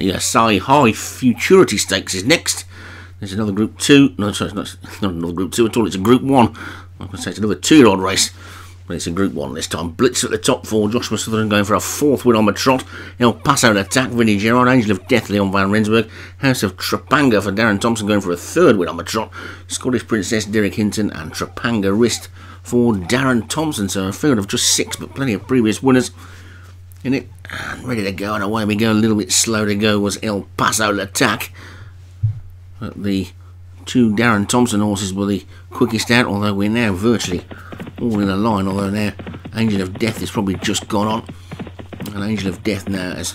The uh, Asahi Hai Futurity Stakes is next. There's another Group 2. No, sorry, it's not, not another Group 2 at all. It's a Group 1. I'm going to say it's another two-year-old race. But it's a Group 1 this time. Blitz at the top four. Joshua Sutherland going for a fourth win on the trot. El Paso attack. Vinnie Gerard. Angel of Death. Leon Van Rensburg. House of Trapanga for Darren Thompson going for a third win on the trot. Scottish Princess. Derek Hinton. And Trapanga Risk for Darren Thompson. So a field of just six, but plenty of previous winners in it. And ready to go, and away we go. A little bit slow to go was El Paso Attack. But the two Darren Thompson horses were the quickest out, although we're now virtually all in a line. Although now Angel of Death is probably just gone on. And Angel of Death now has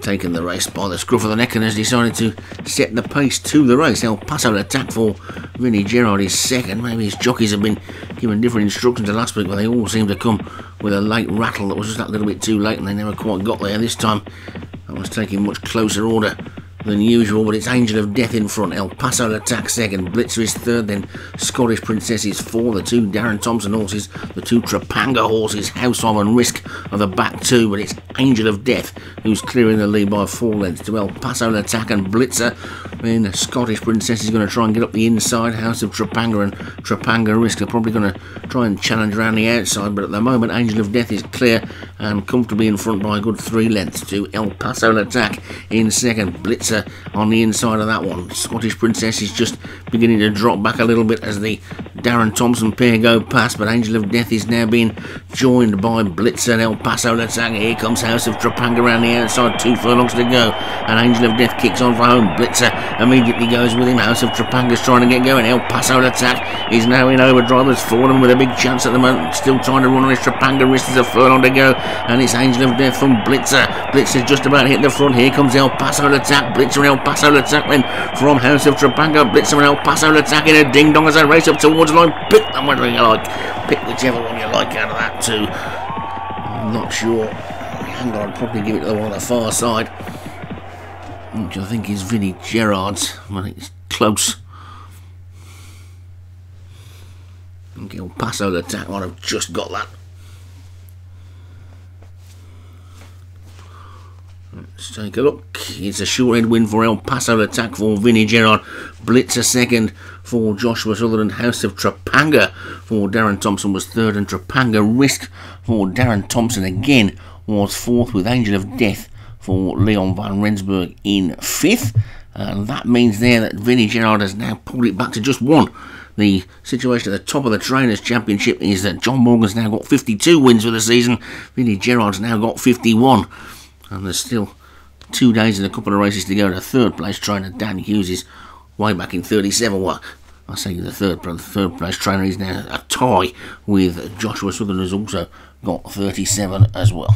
taken the race by the scruff of the neck and has decided to set the pace to the race. El Paso attack for Vinnie Gerard is second. Maybe his jockeys have been given different instructions to last week, but they all seem to come with a late rattle that was just that little bit too late and they never quite got there. This time I was taking much closer order than usual, but it's Angel of Death in front. El Paso attack second, Blitzer is third, then Scottish Princess is four. The two Darren Thompson horses, the two Trapanga horses, House of and Risk are the back two, but it's Angel of Death who's clearing the lead by four lengths to El Paso attack and Blitzer. Then Scottish Princess is going to try and get up the inside. House of Trapanga and Trapanga Risk are probably going to try and challenge around the outside, but at the moment Angel of Death is clear and comfortably in front by a good three lengths to El Paso attack in second. Blitzer Uh, on the inside of that one. Scottish Princess is just beginning to drop back a little bit as the Darren Thompson pair go past, but Angel of Death is now being joined by Blitzer and El Paso Let's attack. Here comes House of Trapanga around the outside, two furlongs to go, and Angel of Death kicks on for home. Blitzer immediately goes with him. House of Trapanga's trying to get going. El Paso attack is now in overdrive. Has fallen with a big chance at the moment. Still trying to run on his Trapanga Risk. There's a furlong to go, and it's Angel of Death from Blitzer. Blitzer just about hit the front. Here comes El Paso attack. Blitzer and El Paso attack then from House of Trapanga. Blitzer and El Paso attack in a ding dong as they race up towards line. Pick them whatever you like. Pick whichever one you like out of that two. I'm not sure. Hang on, I'd probably give it to the one on the far side. Which I think is Vinnie Gerard's. I think it's close. I think El Paso attack might have just got that. Let's take a look. It's a sure head win for El Paso attack for Vinnie Gerard. Blitzer second for Joshua Sutherland. House of Trapanga for Darren Thompson was third, and Trapanga Risk for Darren Thompson again was fourth, with Angel of Death for Leon Van Rensburg in fifth. And that means there that Vinnie Gerard has now pulled it back to just one. The situation at the top of the Trainers' Championship is that John Morgan's now got 52 wins for the season. Vinnie Gerard's now got 51. And there's still two days and a couple of races to go to third place trainer Dan Hughes is way back in 37. What I say the third third place trainer is now a tie with Joshua Sutherland who's also got 37 as well.